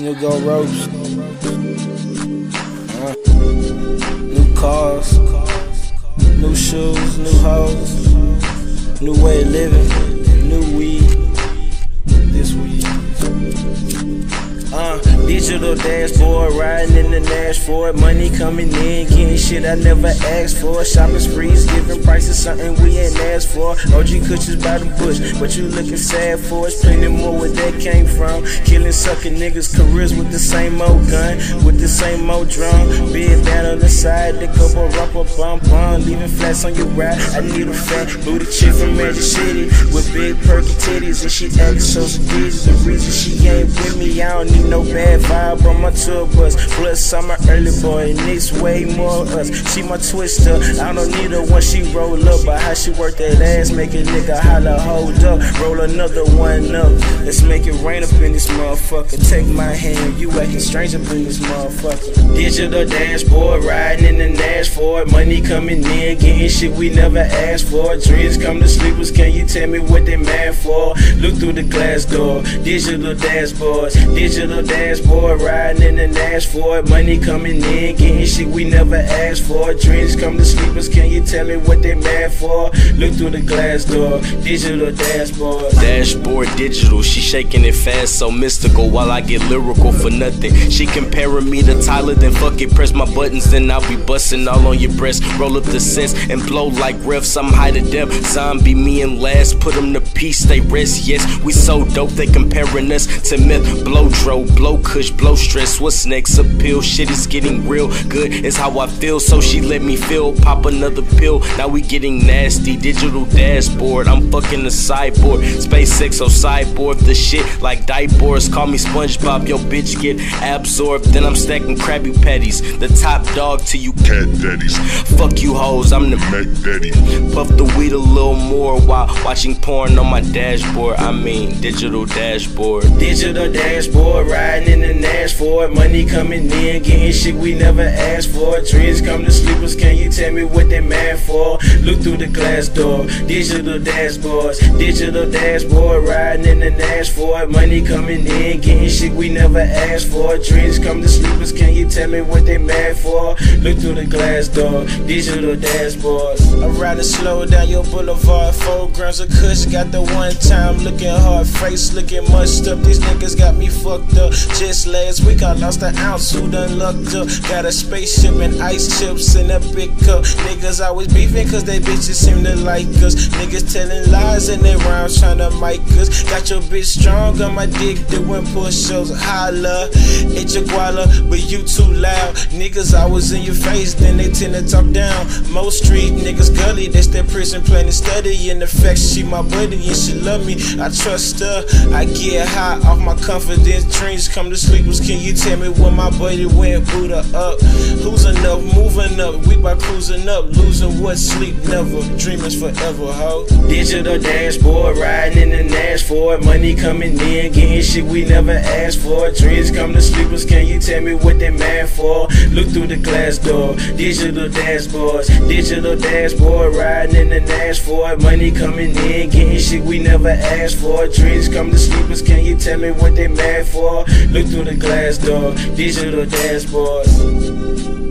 new go ropes. Uh, new cars, new shoes, new hoes, new way of living, new weed. This weed. Uh, digital dashboard, riding in the dashboard, money coming in, getting shit I never asked for. Shopping sprees, giving prices, something we ain't asked for. OG cushions by the bush, but you looking sad for us. Plenty more where that came from. Killing sucking niggas' careers with the same old gun, with the same old drum. Big bad on the side, the couple rock up bump on, leaving flats on your ride. I need a fat booty chick from Magic City with big perky titties, and she acting so sadistic. The reason she ain't with me, I don't need no bad vibe on my tour bus. Plus, I'm an early boy, and it's way more us. She my twister, I don't need her when she roll up. But how she work that ass, make a nigga holla, hold up. Roll another one up. Let's make it rain up in this motherfucker. Take my hand, you acting strange up in this motherfucker. Digital dashboard, riding in the dashboard. Money coming in, getting shit we never asked for. Dreams come to sleepers, can you tell me what they mad for? Look through the glass door, digital dashboards, digital dashboard, riding in the dashboard. Money coming in, getting shit we never asked for. Dreams come to sleepers, can you tell me what they mad for? Look through the glass door, digital dashboard. Dashboard digital, she shaking it fast, so mystical. While I get lyrical for nothing. She comparing me to Tyler, then fuck it, press my buttons, then I'll be busting all on your breast. Roll up the sense and blow like refs. I'm high to death. Zombie me and last, put them to peace, they rest. Yes, we so dope, they comparing us to myth. Blow dro, blow kush, blow stress. What's next? Appeal, shit is getting real good. It's how I feel, so she let me feel. Pop another pill, now we getting nasty. Digital dashboard, I'm fucking the sideboard. SpaceX, so cyborg the shit like diapers. Call me SpongeBob, yo bitch get absorbed. Then I'm stacking Krabby Patties, the top dog to you cat daddies, Fuck you hoes, I'm the Mac daddy, Puff the weed a little more while watching porn on my dashboard. I mean, digital dashboard. Digital dashboard, riding in the dashboard. Money coming in, getting shit we never asked for. Dreams come to sleepers, can you tell me what they mad for? Look through the glass door, digital dashboards, digital dashboard, riding in the dashboard. Money coming in, getting shit we never asked for. Dreams come to sleepers, can you tell me what they mad for? Look through the glass door, digital dashboards. I'm riding slow down your boulevard, four grams of kush, got the one time looking hard, face looking mushed up. These niggas got me fucked up. Just last week I lost an ounce, who done lucked up? Got a spaceship and ice chips in a big cup. Niggas always beefing cause they bitches seem to like us. Niggas telling lies in their rounds trying to mic us. Got your bitch strong on my dick doing push ups. Holla at your guala, but you too loud. Niggas always in your face, then they tend to talk down. Most street niggas gully, that's their prison plan and study. In fact she my buddy and she love me. I trust her. I get high off my confidence. Dreams come to sleepers. Can you tell me when my buddy went Buddha up? Who's enough? Moving up. We by cruising up. Losing what? Sleep never. Dreamers forever, ho. Digital dashboard. Riding in the dashboard. Money coming in. Getting shit we never asked for. Dreams come to sleepers. Can you tell me what they mad for? Look through the glass door. Digital dashboards. Digital dashboard. Riding in the dashboard. Money coming in. Getting shit we never asked for. Dreams come to sleepers. Can you tell me what they mad for? Look through the glass door. Digital dashboards.